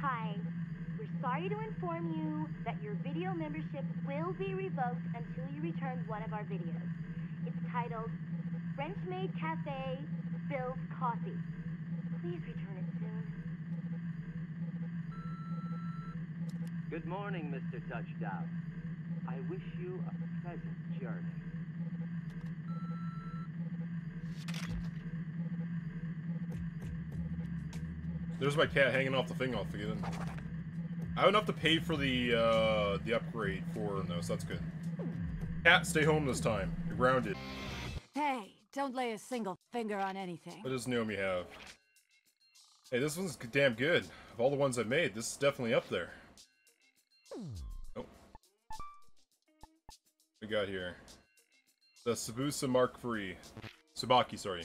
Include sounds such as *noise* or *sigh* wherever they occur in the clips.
Hi. We're sorry to inform you that your video membership will be revoked until you return one of our videos. It's titled French Maid Cafe Spills Coffee. Please return it soon. Good morning, Mr. Touchdown. I wish you a pleasant journey. There's my cat hanging off the thing off again. I have enough to pay for the uh, the upgrade for no, so that's good. Cat, stay home this time. You're grounded. Hey, don't lay a single finger on anything. What does Naomi have? Hey, this one's damn good. Of all the ones I've made, this is definitely up there. Oh. We got here. The Sabusa Mark III. Subaki, sorry.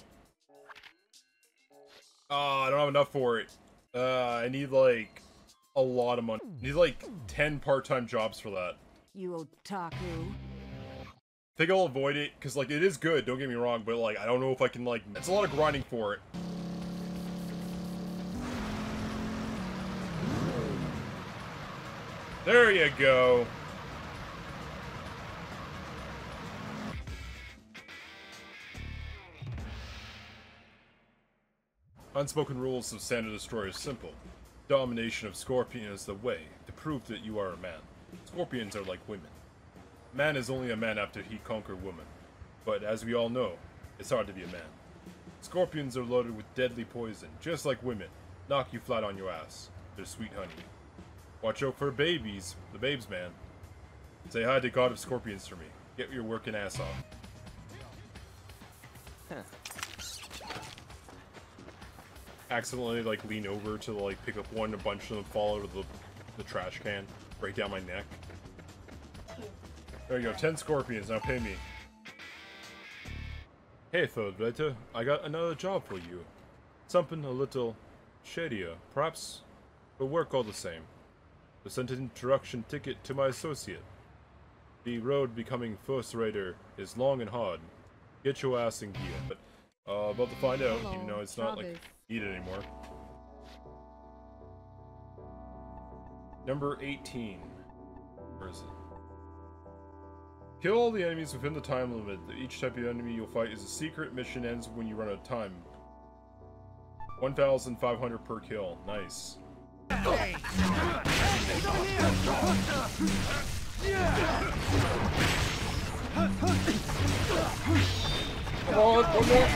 Oh, I don't have enough for it. Uh, I need like a lot of money. I need like 10 part-time jobs for that. You otaku. I think I'll avoid it, because like it is good, don't get me wrong, but like I don't know if I can like it's a lot of grinding for it. There you go. Unspoken rules of Santa Destroyer is simple. Domination of Scorpion is the way to prove that you are a man. Scorpions are like women. Man is only a man after he conquer woman. But as we all know, it's hard to be a man. Scorpions are loaded with deadly poison, just like women. Knock you flat on your ass. They're sweet honey. Watch out for babies, the babes man. Say hi to God of Scorpions for me. Get your working ass off. Accidentally like lean over to like pick up one, a bunch of them fall out of the, the trash can, break down my neck. There you go, 10 scorpions, now pay me. Hey, Third I got another job for you. Something a little shadier, perhaps, but work all the same. I sent an introduction ticket to my associate. The road becoming first raider is long and hard. Get your ass in gear. But, uh, about to find out, even though it's not, like, needed anymore. Number 18. Where is it? Kill all the enemies within the time limit. Each type of enemy you'll fight is a secret. Mission ends when you run out of time. 1,500 per kill. Nice. Hey. Come on, one more.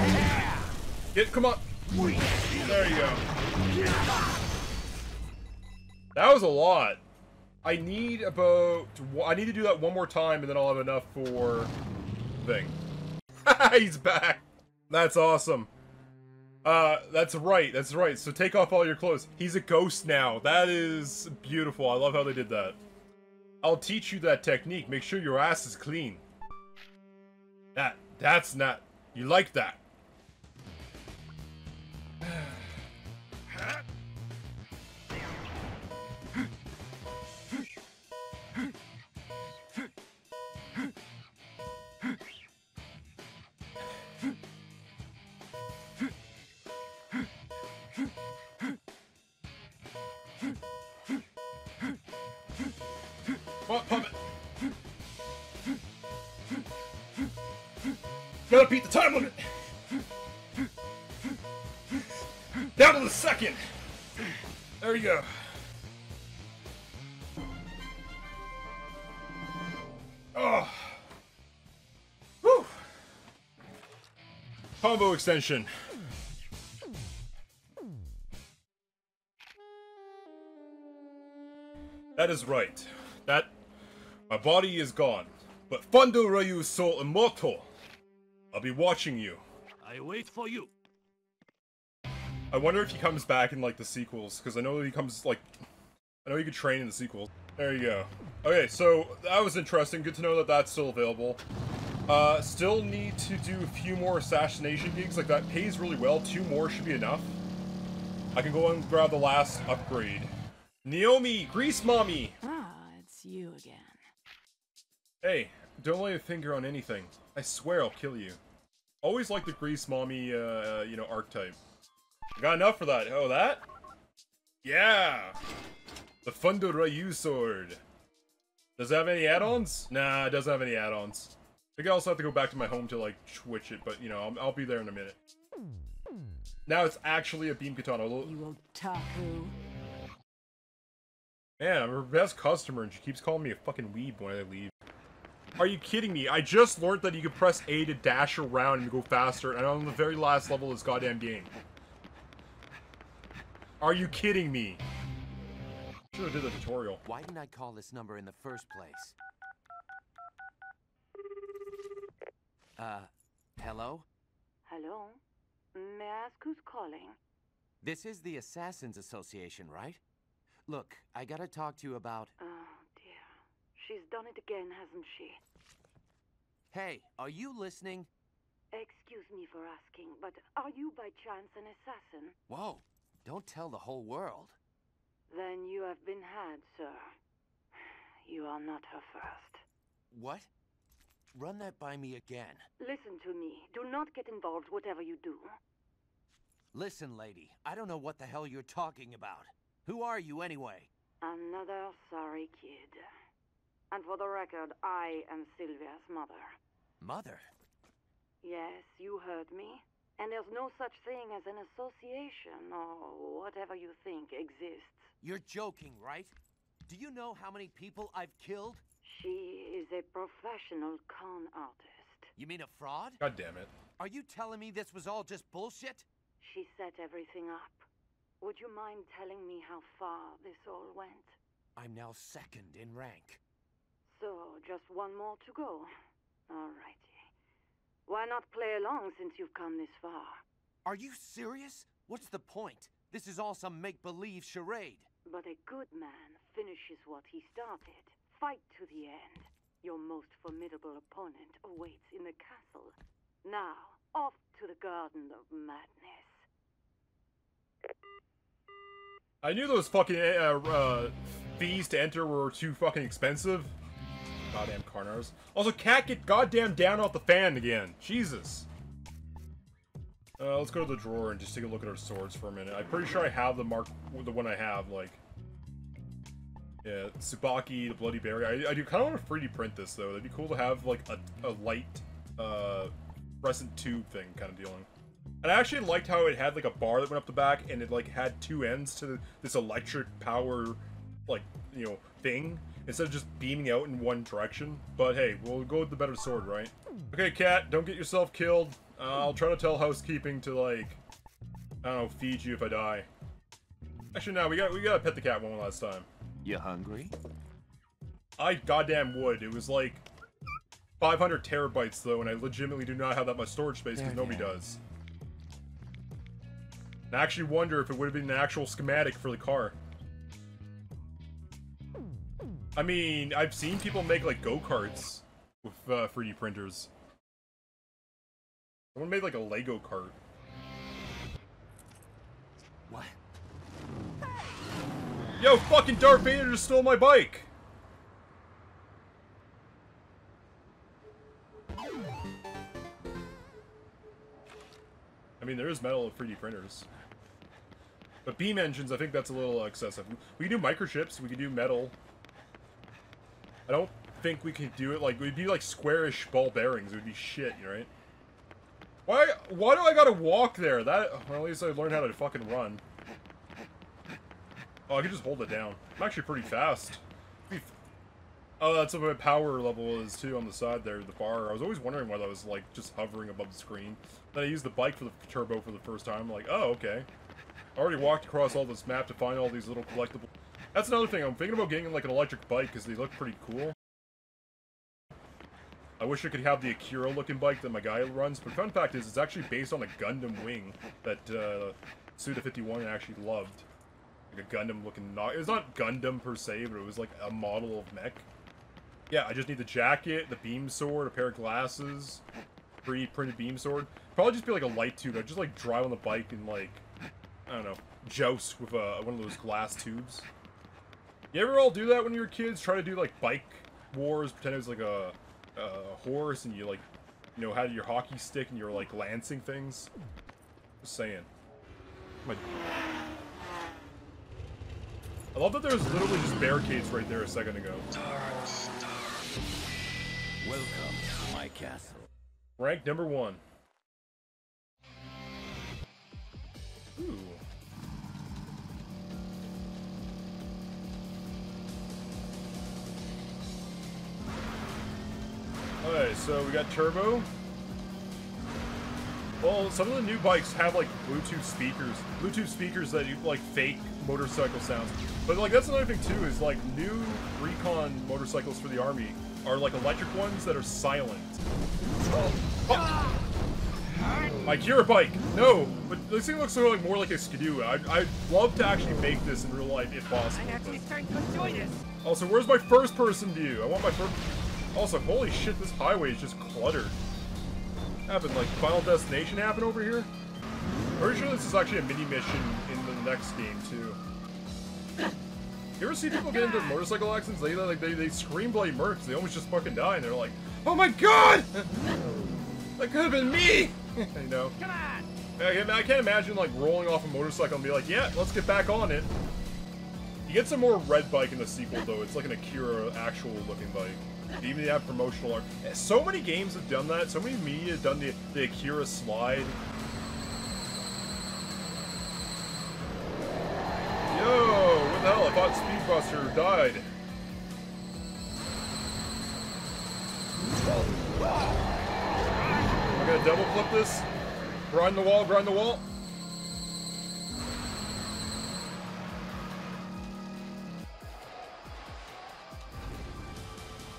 Get, come on. There you go. That was a lot. I need about... I need to do that one more time, and then I'll have enough for... thing. *laughs* He's back! That's awesome. Uh, that's right, that's right. So take off all your clothes. He's a ghost now. That is beautiful. I love how they did that. I'll teach you that technique. Make sure your ass is clean. That, that's not... You like that. Gotta beat the time limit. Down to the second. There you go. Oh. Whew. Combo extension. That is right. That my body is gone, but Thunder Ryu's soul immortal. I'll be watching you. I wait for you. I wonder if he comes back in like the sequels, because I know he comes like I know he could train in the sequels. There you go. Okay, so that was interesting. Good to know that that's still available. Uh, still need to do a few more assassination gigs. Like that pays really well. Two more should be enough. I can go and grab the last upgrade. Naomi, Grease Mommy. Ah, it's you again. Hey, don't lay a finger on anything. I swear I'll kill you. Always like the Grease Mommy, uh, you know, archetype. I got enough for that. Oh, that? Yeah! The Thunder Ryu sword. Does it have any add-ons? Nah, it doesn't have any add-ons. I think I also have to go back to my home to like switch it, but you know, I'll, I'll be there in a minute. Now it's actually a beam katana. You otaku. Man, I'm her best customer and she keeps calling me a fucking weeb when I leave. Are you kidding me? I just learned that you can press A to dash around and go faster, and I'm on the very last level of this goddamn game. Are you kidding me? Should have did the tutorial. Why didn't I call this number in the first place? Uh, hello? Hello? May I ask who's calling? This is the Assassins Association, right? Look, I gotta talk to you about... Dear. She's done it again, hasn't she? Hey, are you listening? Excuse me for asking, but are you by chance an assassin? Whoa, don't tell the whole world. Then you have been had, sir. You are not her first. What? Run that by me again. Listen to me. Do not get involved whatever you do. Listen, lady, I don't know what the hell you're talking about. Who are you anyway? Another sorry kid. And for the record, I am Sylvia's mother. Mother? Yes, you heard me. And there's no such thing as an association, or whatever you think exists. You're joking, right? Do you know how many people I've killed? She is a professional con artist. You mean a fraud? God damn it. Are you telling me this was all just bullshit? She set everything up. Would you mind telling me how far this all went? I'm now second in rank. So, just one more to go. Alrighty. Why not play along since you've come this far? Are you serious? What's the point? This is all some make-believe charade. But a good man finishes what he started. Fight to the end. Your most formidable opponent awaits in the castle. Now, off to the Garden of Madness. I knew those fucking uh, uh, fees to enter were too fucking expensive. Goddamn Carnars. Also, cat, get goddamn down off the fan again. Jesus. Uh, let's go to the drawer and just take a look at our swords for a minute. I'm pretty sure I have the mark, the one I have, like... Yeah, Tsubaki, the Bloody Berry. I, I do kind of want to 3D print this, though. That'd be cool to have, like, a, a light, uh, fluorescent tube thing kind of dealing. And I actually liked how it had, like, a bar that went up the back, and it, like, had two ends to this electric power, like, you know, thing, instead of just beaming out in one direction. But hey, we'll go with the better sword, right? Okay, cat, don't get yourself killed. Uh, I'll try to tell housekeeping to, like, I don't know, feed you if I die. Actually, no, we got we gotta pet the cat one last time. You hungry? I goddamn would. It was like 500 terabytes though, and I legitimately do not have that much storage space because There, nobody there. does. And I actually wonder if it would have been an actual schematic for the car. I mean, I've seen people make like go-karts with uh, 3D printers. Someone made like a Lego cart. What? Yo, fucking Darth Vader just stole my bike! I mean, there is metal of 3D printers. But beam engines, I think that's a little excessive. We can do microchips, we can do metal. I don't think we could do it like, we'd be like squarish ball bearings, it would be shit, you right? Why, why do I gotta walk there? That, well, at least I learned how to fucking run. Oh, I can just hold it down. I'm actually pretty fast. Oh, that's what my power level is too on the side there, the bar. I was always wondering why that was like just hovering above the screen. Then I used the bike for the turbo for the first time. I'm like, oh, okay. I already walked across all this map to find all these little collectible. That's another thing. I'm thinking about getting like an electric bike because they look pretty cool. I wish I could have the Akira looking bike that my guy runs, but fun fact is it's actually based on a Gundam wing that uh, Suda51 actually loved. Like a Gundam looking no- It was not Gundam per se, but it was like a model of mech. Yeah, I just need the jacket, the beam sword, a pair of glasses, 3D printed beam sword. Probably just be like a light tube. I'd just like drive on the bike and like, I don't know, joust with uh, one of those glass tubes. You ever all do that when you were kids? Try to do like bike wars, pretend it was like a, a horse and you like, you know, had your hockey stick and you're like lancing things? Just saying. My... I love that there was literally just barricades right there a second ago. Welcome to my castle. Rank number one. Ooh. Okay, so we got turbo. Well, some of the new bikes have like Bluetooth speakers, Bluetooth speakers that you like fake motorcycle sounds. But like that's another thing too is like new recon motorcycles for the army are like electric ones that are silent. Oh. My Kira bike! No! But this thing looks sort of like more like a Skidoo. I'd, I'd love to actually make this in real life if possible. I'm actually starting to enjoy this. Also, where's my first person view? I want my first... Also, holy shit, this highway is just cluttered. Happened, like, Final Destination happen over here? Pretty sure this is actually a mini mission in the next game, too. You ever see people get into motorcycle accidents? They, like, they, they scream bloody murks. They almost just fucking die, and they're like, Oh my god! *laughs* that could have been me! *laughs* I know. Come on. I can't, I can't imagine like rolling off a motorcycle and be like, yeah, let's get back on it. You get some more red bike in the sequel though. It's like an Akira actual looking bike. They even have promotional art. So many games have done that. So many media have done the, the Akira slide. Yo, what the hell? I thought Speedbuster died. I'm gonna double flip this? Grind the wall, grind the wall.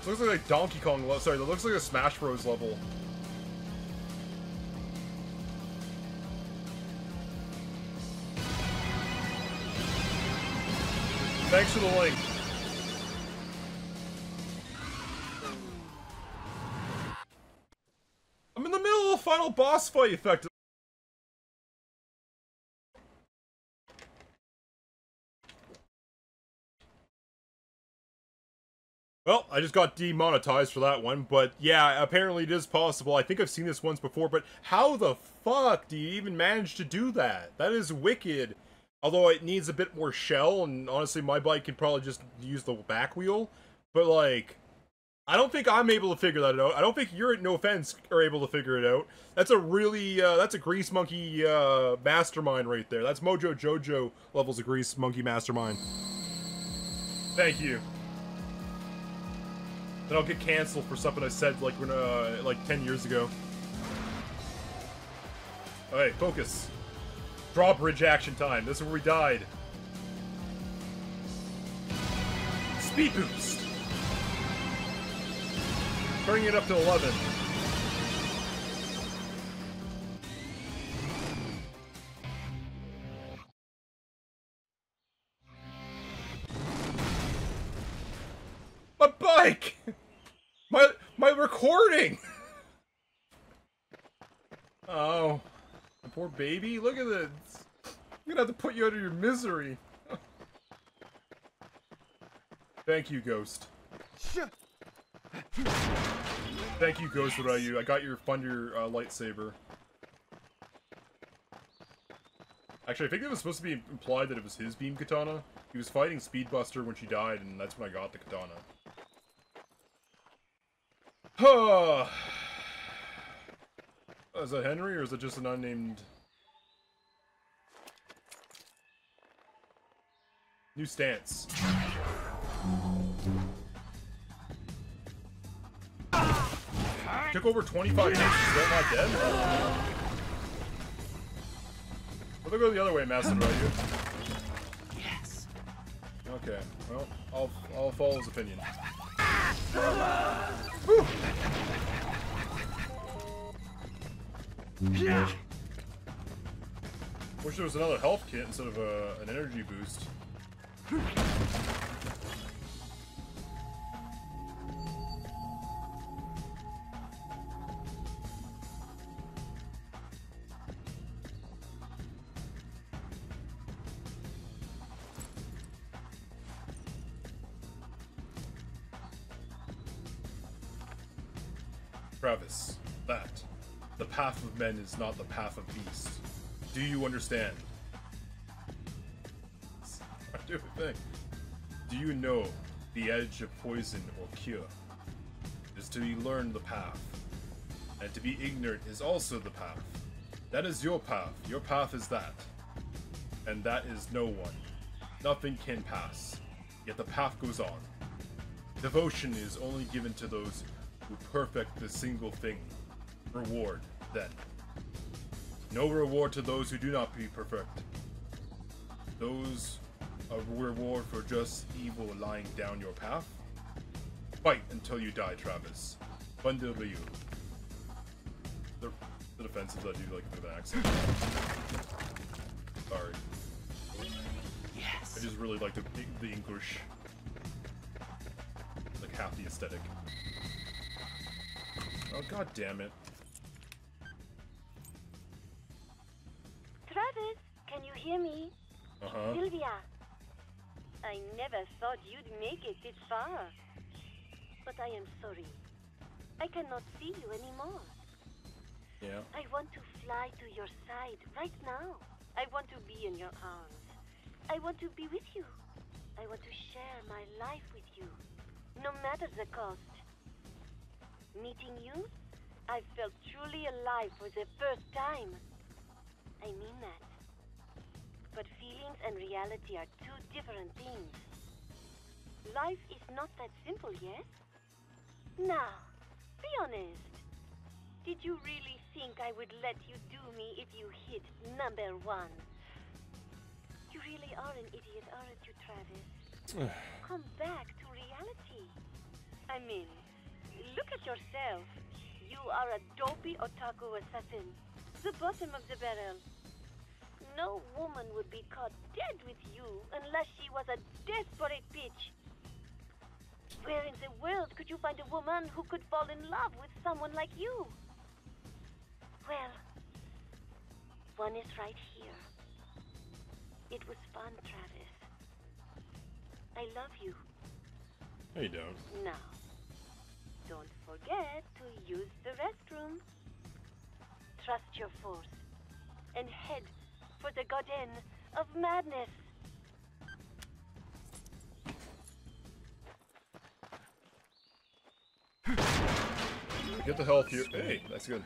Looks like a Donkey Kong level. Sorry, that looks like a Smash Bros level. Thanks for the link. I'm in the middle of a final boss fight, effectively. Well, I just got demonetized for that one, but yeah, apparently it is possible. I think I've seen this once before, but how the fuck do you even manage to do that? That is wicked. Although it needs a bit more shell, and honestly, my bike can probably just use the back wheel. But like, I don't think I'm able to figure that out. I don't think you're, no offense, are able to figure it out. That's a really, uh, that's a Grease Monkey uh, mastermind right there. That's Mojo Jojo levels of Grease Monkey mastermind. Thank you. Then I'll get canceled for something I said like when, uh, like 10 years ago. Alright, focus. Drawbridge action time. This is where we died. Speed boost. Turning it up to 11. My my recording! *laughs* Oh. My poor baby. Look at this. I'm gonna have to put you out of your misery. *laughs* Thank you, Ghost. Thank you, Ghost Without You. I got your Thunder uh, lightsaber. Actually, I think it was supposed to be implied that it was his beam katana. He was fighting Speedbuster when she died, and that's when I got the katana. Is it Henry, or is it just an unnamed... New stance. Took over 25 hits, still not dead? Well, they'll go the other way, Master Value. Yes. Okay, well, I'll, I'll follow his opinion. Wish there was another health kit instead of a, an energy boost. Travis, that the path of men is not the path of beasts. Do you understand? *laughs* I do think. Do you know the edge of poison or cure? Is to learn the path. And to be ignorant is also the path. That is your path. Your path is that. And that is no one. Nothing can pass. Yet the path goes on. Devotion is only given to those perfect the single thing. Reward, then. No reward to those who do not be perfect. Those a reward for just evil lying down your path? Fight until you die, Travis. Bundle you. The, the defensive I do like bit an accent. Sorry. Yes. I just really like the, the English. Like half the aesthetic. Oh god damn it. Travis, can you hear me? Uh-huh. Sylvia. I never thought you'd make it this far. But I am sorry. I cannot see you anymore. Yeah. I want to fly to your side right now. I want to be in your arms. I want to be with you. I want to share my life with you, no matter the cost. Meeting you, I felt truly alive for the first time. I mean that. But feelings and reality are two different things. Life is not that simple, yes? Now, be honest. Did you really think I would let you do me if you hit number one? You really are an idiot, aren't you, Travis? *sighs* Come back to reality. I mean, look at yourself. You are a dopey otaku assassin. The bottom of the barrel. No woman would be caught dead with you unless she was a desperate bitch. Where in the world could you find a woman who could fall in love with someone like you? Well, one is right here. It was fun, Travis. I love you. No, you don't. Now, forget to use the restroom. Trust your force and head for the garden of madness. *laughs* Get the health here. Hey, that's good.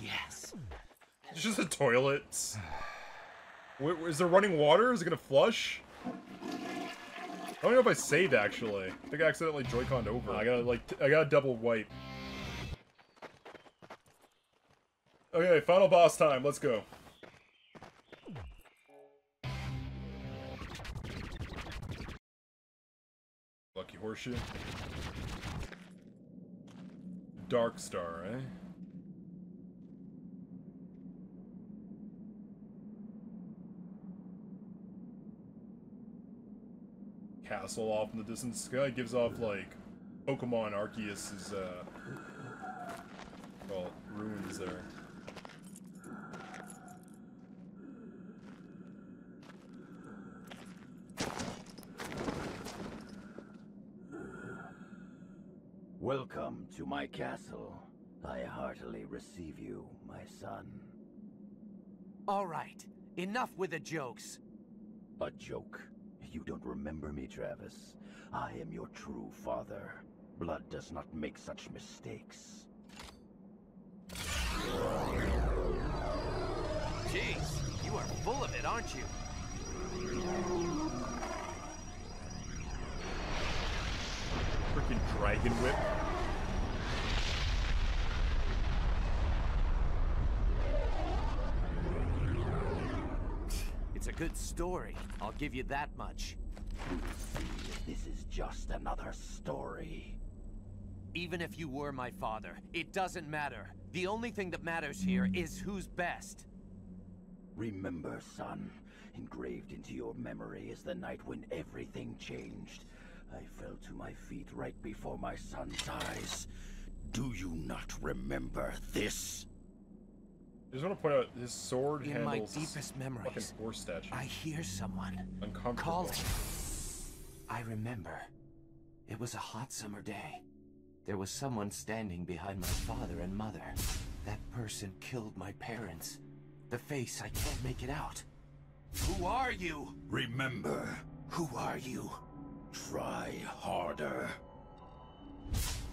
Yes. It's just a toilet. Wait, is there running water? Is it gonna flush? I don't know if I saved actually. I think I accidentally Joy-Con over. I gotta like, t- I gotta double wipe. Okay, final boss time. Let's go. Lucky horseshoe. Dark Star, eh? Castle off in the distance. This guy gives off like Pokemon Arceus's uh well ruins there. Welcome to my castle. I heartily receive you, my son. All right. Enough with the jokes. A joke. You don't remember me, Travis. I am your true father. Blood does not make such mistakes. Jeez, you are full of it, aren't you? Freaking Dragon Whip. Good story. I'll give you that much. See if this is just another story. Even if you were my father, it doesn't matter. The only thing that matters here is who's best. Remember, son, engraved into your memory is the night when everything changed. I fell to my feet right before my son's eyes. Do you not remember this? I just want to point out his sword In my handles deepest fucking memories, horse statue. I hear someone Uncomfortable. calling. I remember. It was a hot summer day. There was someone standing behind my father and mother. That person killed my parents. The face, I can't make it out. Who are you? Remember, Who are you? Try harder.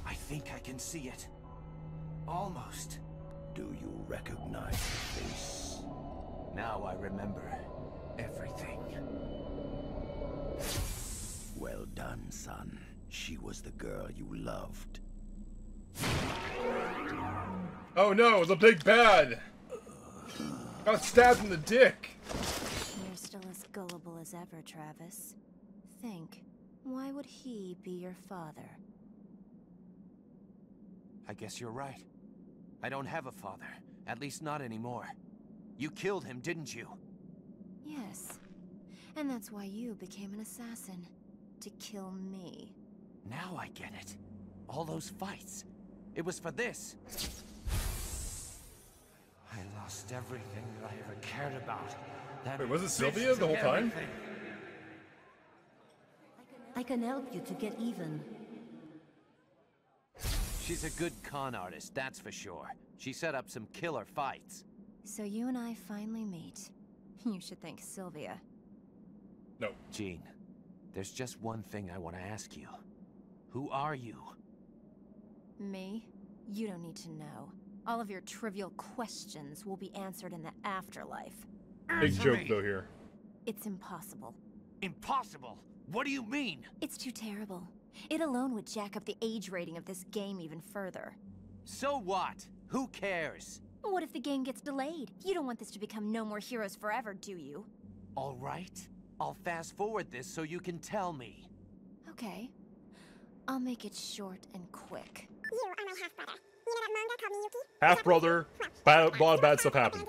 I think I can see it. Almost. Do you recognize the face? Now I remember everything. Well done, son. She was the girl you loved. Oh no, the big bad! Got stabbed in the dick! You're still as gullible as ever, Travis. Think, why would he be your father? I guess you're right. I don't have a father. At least not anymore. You killed him, didn't you? Yes. And that's why you became an assassin. To kill me. Now I get it. All those fights. It was for this. I lost everything that I ever cared about. That Wait, was it Sylvia the whole took time? everything. I can help you to get even. She's a good con artist, that's for sure. She set up some killer fights. So you and I finally meet. *laughs* You should thank Sylvia. No. Jeane, there's just one thing I want to ask you. Who are you? Me? You don't need to know. All of your trivial questions will be answered in the afterlife. Big Answer joke me. though here. It's impossible. Impossible! What do you mean? It's too terrible. It alone would jack up the age rating of this game even further. So what? Who cares? What if the game gets delayed? You don't want this to become No More Heroes Forever, do you? All right. I'll fast forward this so you can tell me. Okay. I'll make it short and quick. You are my half brother. You know that manga called Miyuki? Half brother, bad, a lot of bad stuff happened.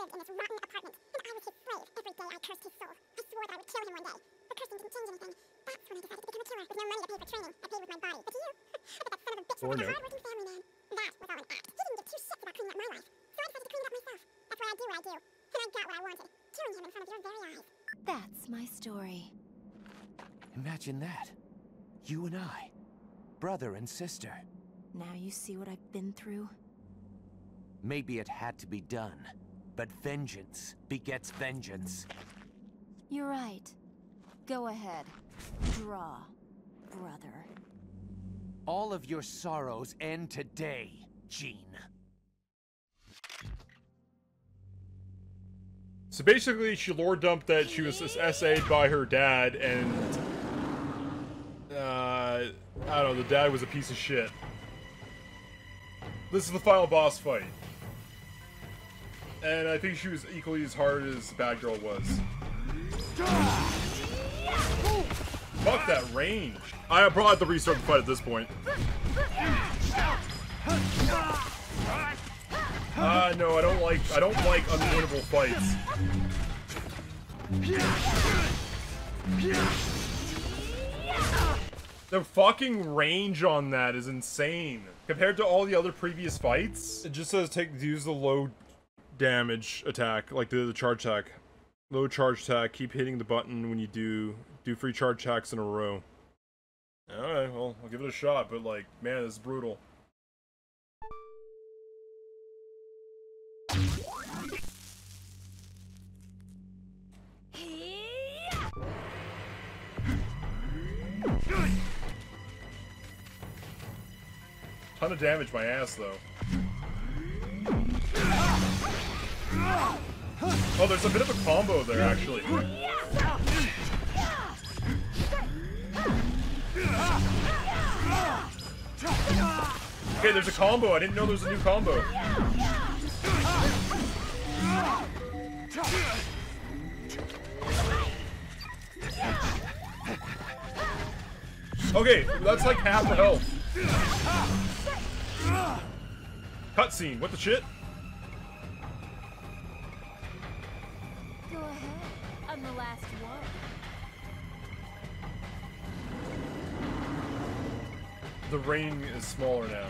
Lived in this rotten apartment, and I was his slave. Every day I cursed his soul. I swore that I would kill him one day. But cursing didn't change anything. That's when I decided to become a killer. With no money to pay for training, I paid with my body. But you? *laughs* but that son of a bitch oh, was like a hard-working family man. That was all an act. He didn't give two shits about cleaning up my life. So I decided to clean it up myself. That's why I do what I do. And I got what I wanted. Killing him in front of your very eyes. That's my story. Imagine that. You and I. Brother and sister. Now you see what I've been through? Maybe it had to be done. But vengeance begets vengeance. You're right. Go ahead. Draw, brother. All of your sorrows end today, Jeane. So basically, she lore dumped that she was SA'd by her dad, and uh, I don't know, the dad was a piece of shit. This is the final boss fight, and I think she was equally as hard as Bad Girl was. Fuck that range! I probably the restart fight at this point. Ah, no, I don't like I don't like unwinnable fights. The fucking range on that is insane. Compared to all the other previous fights, it just says take use the low damage attack, like the, the charge attack. Low charge attack, keep hitting the button when you do do free charge attacks in a row. Alright, well, I'll give it a shot, but like, man, this is brutal. Ton of damage, my ass, though. Oh, there's a bit of a combo there, actually. Okay, there's a combo. I didn't know there was a new combo. Okay, that's like half the health. Cutscene. What the shit? Ring is smaller now.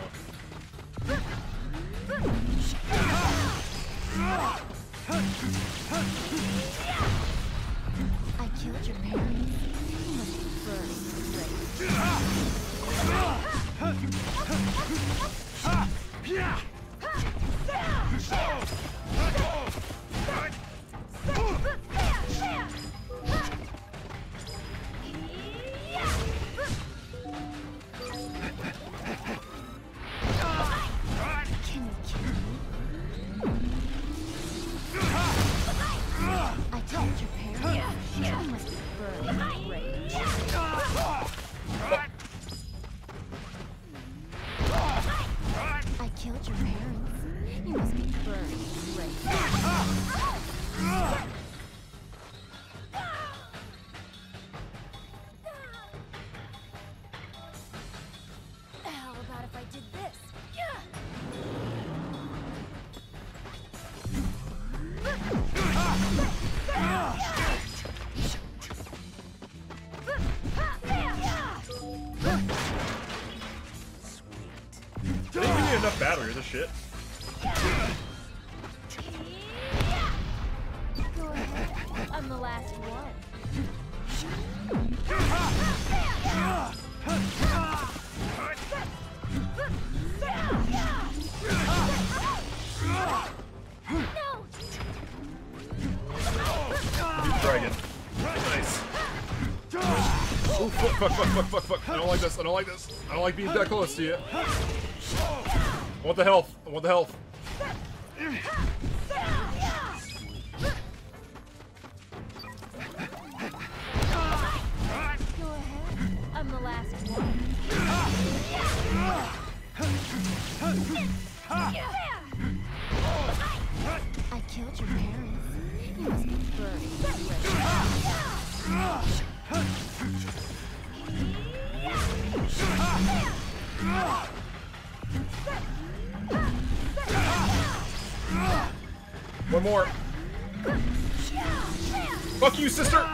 If I did this? Even need enough battery, this shit. Don't like being that close to you. I want the health. I want the health. More. Fuck you, sister.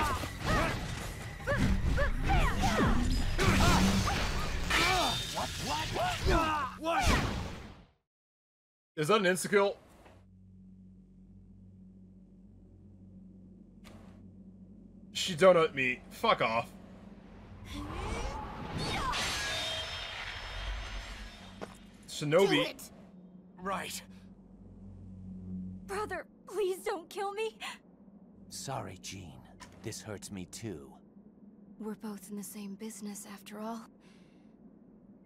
Is that an insta kill? She donut me. Fuck off. Shinobi. Right. Brother, please don't kill me. Sorry, Jeane. This hurts me too. We're both in the same business after all.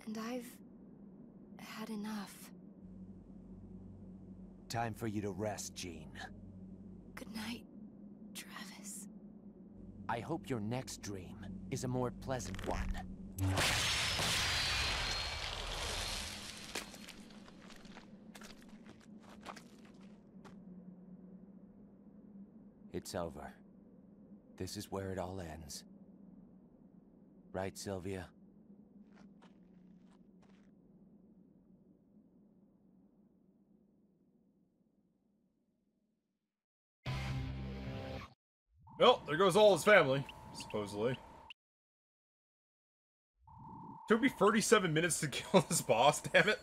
And I've had enough. Time for you to rest, Jeane. Good night, Travis. I hope your next dream is a more pleasant one. It's over. This is where it all ends. Right, Sylvia? Well, there goes all his family, supposedly. Took me 37 minutes to *laughs* kill this boss, damn it.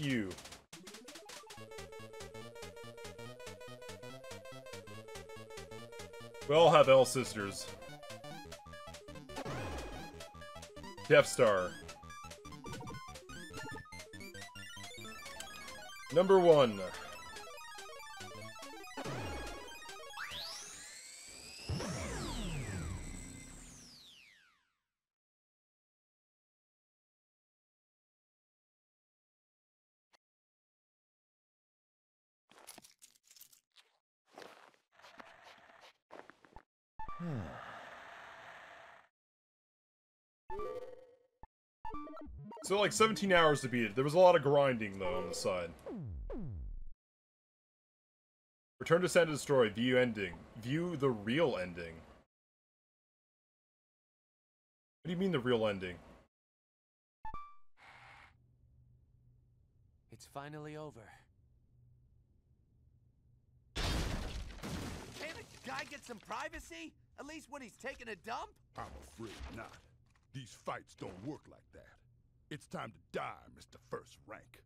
You. We all have L sisters. Death Star. Number one. So like 17 hours to beat it. There was a lot of grinding though on the side. Return to Santa Destroy. View ending. View the real ending. What do you mean the real ending? It's finally over. Can't a guy get some privacy? At least when he's taking a dump? I'm afraid not. These fights don't work like that. It's time to die, Mr. First Rank.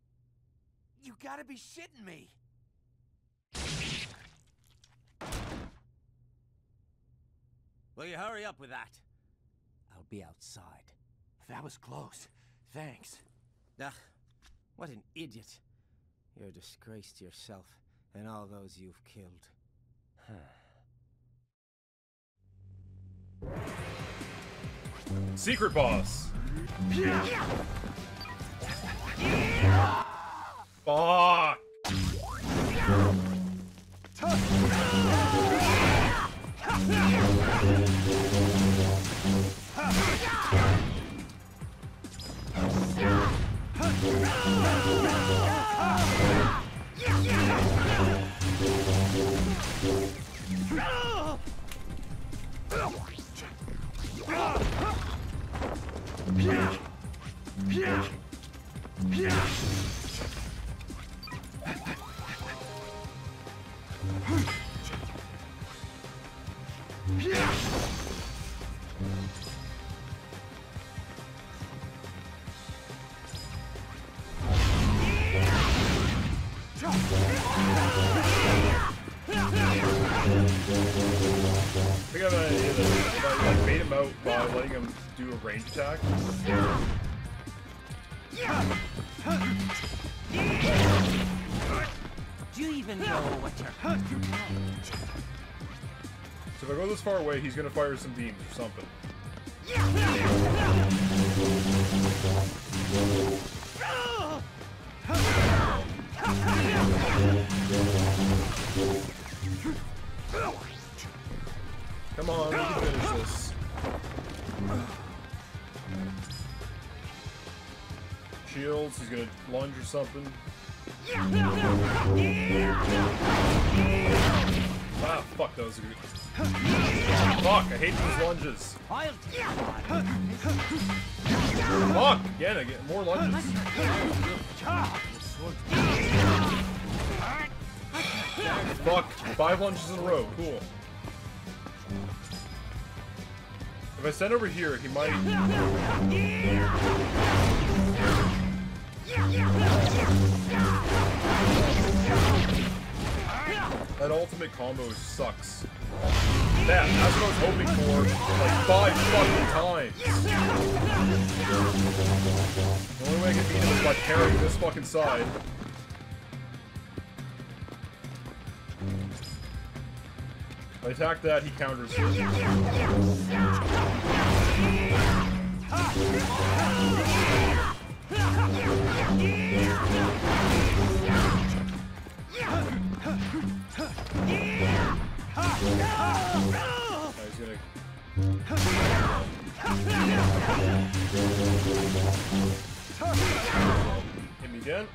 You gotta be shitting me. Will you hurry up with that? I'll be outside. That was close. Thanks. Ugh, what an idiot. You're a disgrace to yourself and all those you've killed. Secret boss. Fuck! No! I think I have an idea that if I like bait him out by letting him do a range attack. Do you even know what you're So if I go this far away, he's gonna fire some beams or something. Come on, we can finish this. Shields, he's gonna lunge or something. Ah, fuck, that was. Fuck, I hate these lunges. Fuck, again, I get more lunges. Fuck, five lunges in a row, cool. If I send over here, he might. That ultimate combo sucks. That, that's what I was hoping for, like five fucking times. The only way I can beat him is by parrying this fucking side. I attack that, he counters hit me again.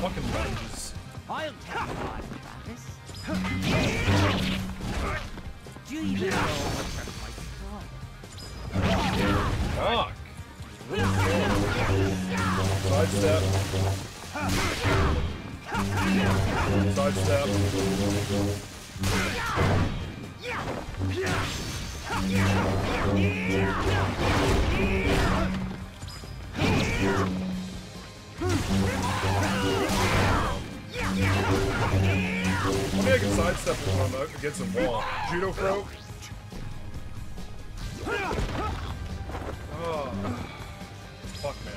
Fucking lunges. I'll take you on, Travis. Do you even know what? Fuck. Slow. Sidestep. Sidestep. Maybe I can sidestep when I'm against a wall. Judo throw. Oh. Ah. Fuck, man.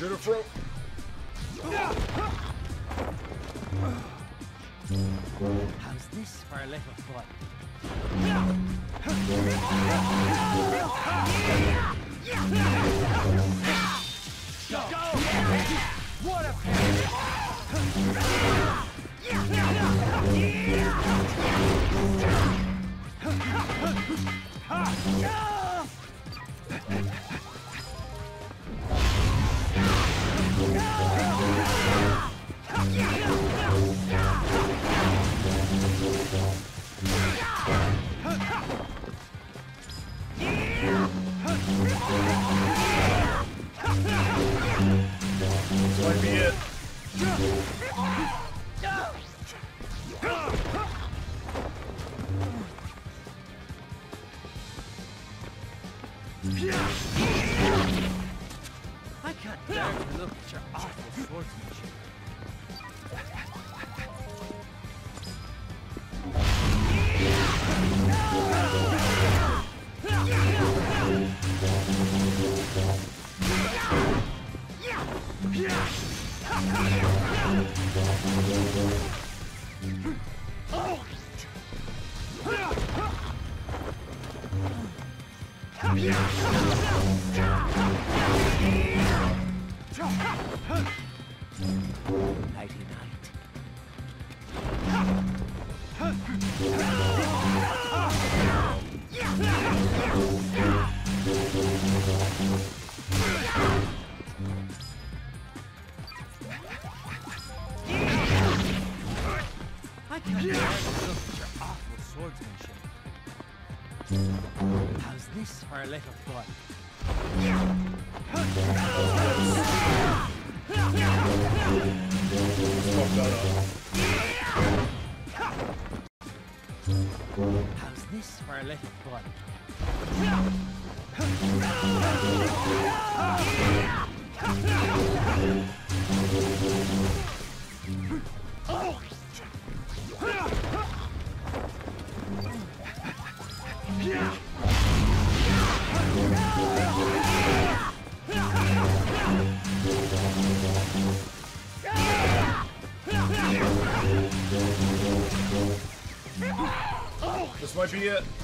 Judo throw. How's mm. I can't. Bear to look at your awful swordsmanship. Nighty this for a? This might be it.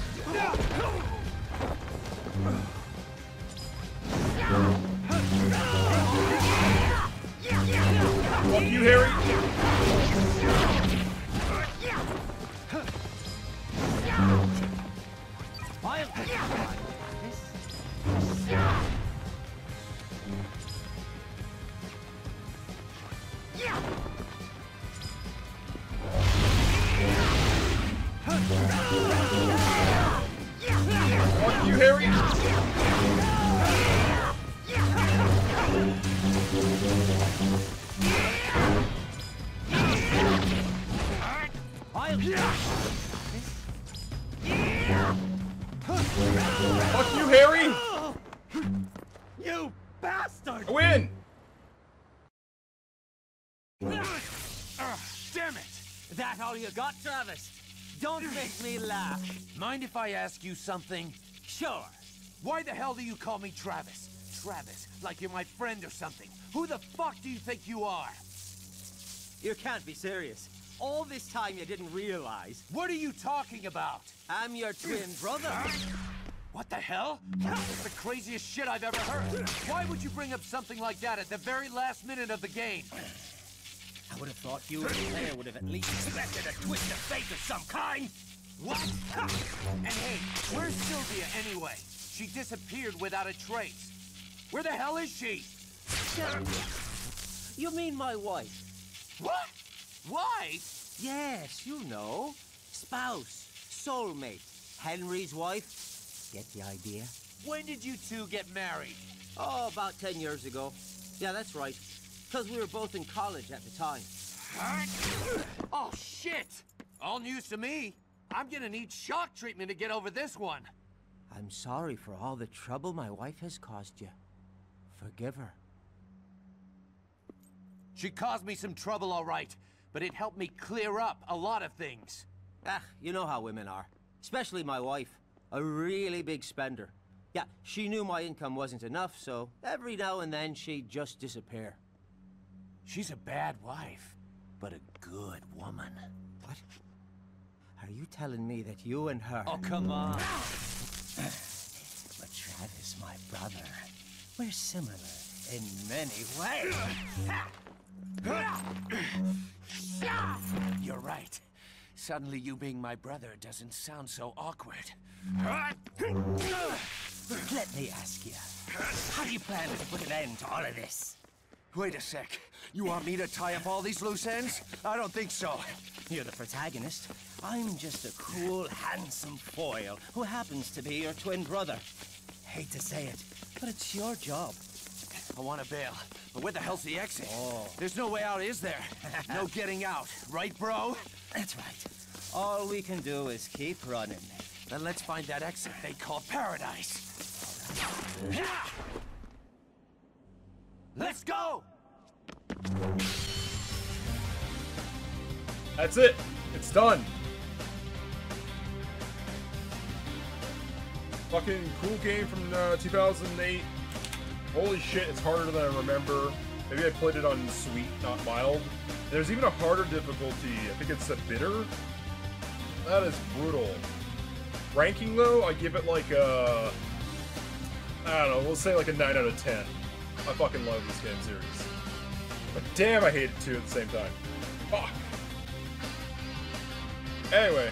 Got, Travis? Don't make me laugh. Mind if I ask you something? Sure. Why the hell do you call me Travis? Travis, like you're my friend or something. Who the fuck do you think you are? You can't be serious. All this time you didn't realize. What are you talking about? I'm your twin brother. What the hell? That's the craziest shit I've ever heard. Why would you bring up something like that at the very last minute of the game? I would have thought you and the player would have at least expected a twist of fate of some kind. What? And hey, where's Sylvia anyway? She disappeared without a trace. Where the hell is she? You mean my wife? What? Wife? Yes, you know. Spouse, soulmate, Henry's wife. Get the idea? When did you two get married? Oh, about ten years ago. Yeah, that's right. Because we were both in college at the time. Oh, shit! All news to me. I'm gonna need shock treatment to get over this one. I'm sorry for all the trouble my wife has caused you. Forgive her. She caused me some trouble, all right, but it helped me clear up a lot of things. Ah, you know how women are. Especially my wife. A really big spender. Yeah, she knew my income wasn't enough, so every now and then she'd just disappear. She's a bad wife, but a good woman. What? Are you telling me that you and her... Oh, come on. but Travis, my brother, we're similar in many ways. You're right. Suddenly you being my brother doesn't sound so awkward. Let me ask you, how do you plan to put an end to all of this? Wait a sec. You want me to tie up all these loose ends? I don't think so. You're the protagonist. I'm just a cool, handsome foil who happens to be your twin brother. Hate to say it, but it's your job. I want to bail, but where the hell's the exit? Oh. There's no way out, is there? *laughs* no getting out, right, bro? That's right. All we can do is keep running. Then let's find that exit they call paradise. Let's go! That's it. It's done. Fucking cool game from uh, 2008. Holy shit, it's harder than I remember. Maybe I played it on sweet, not mild. There's even a harder difficulty. I think it's a bitter. That is brutal. Ranking though, I give it like a... I don't know, we'll say like a 9 out of 10. I fucking love this game series. But damn, I hate it too at the same time. Fuck. Anyway.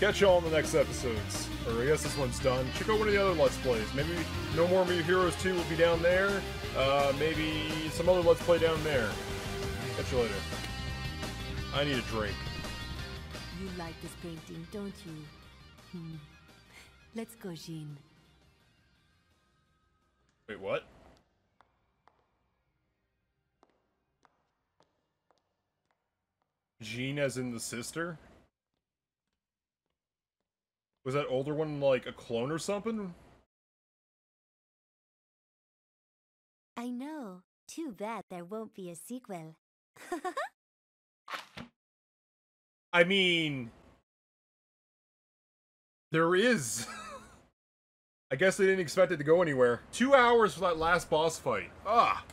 Catch y'all in the next episodes. Or I guess this one's done. Check out one of the other Let's Plays. Maybe No More Me Heroes 2 will be down there. Uh, maybe some other Let's Play down there. Catch you later. I need a drink. You like this painting, don't you? Hmm. Let's go, Jeane. Wait, what? Jeane as in the sister? Was that older one like a clone or something? I know. Too bad there won't be a sequel. *laughs* I mean... There is. *laughs* I guess they didn't expect it to go anywhere. Two hours for that last boss fight. Ah.